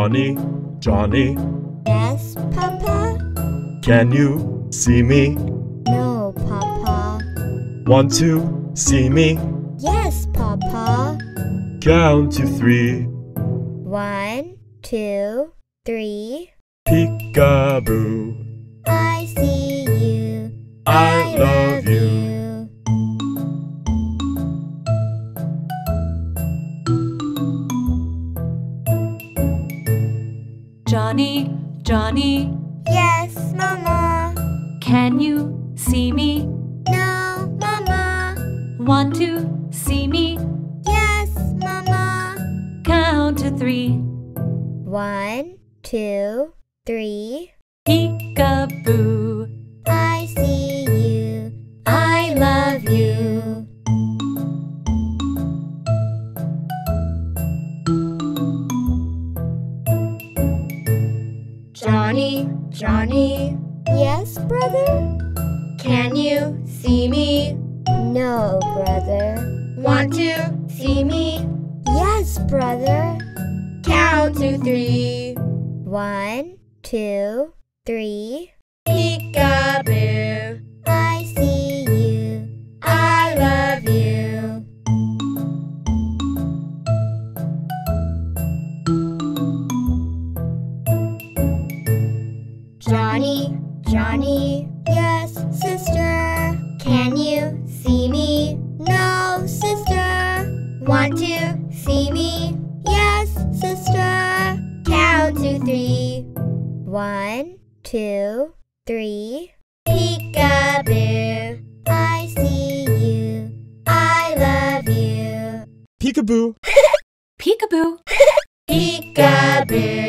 Johnny, Johnny, Yes, Papa? can you see me? No, Papa. Want to see me? Yes, Papa. Count to three. One, two, three. Peekaboo. I see Johnny, Johnny, Yes, Mama. can you see me? No, Mama. Want to see me? Yes, Mama. Count to three. One, two, three. Peekaboo. Johnny, Johnny, Yes, brother? can you see me? No, brother. Want to see me? Yes, brother. Count to three. One, two, three. Peekaboo. Johnny, Johnny, Yes, sister. can you see me? No, sister. Want to see me? Yes, sister. Count to three. One, two, three. Peekaboo. I see you. I love you. Peekaboo. Peekaboo. Peekaboo.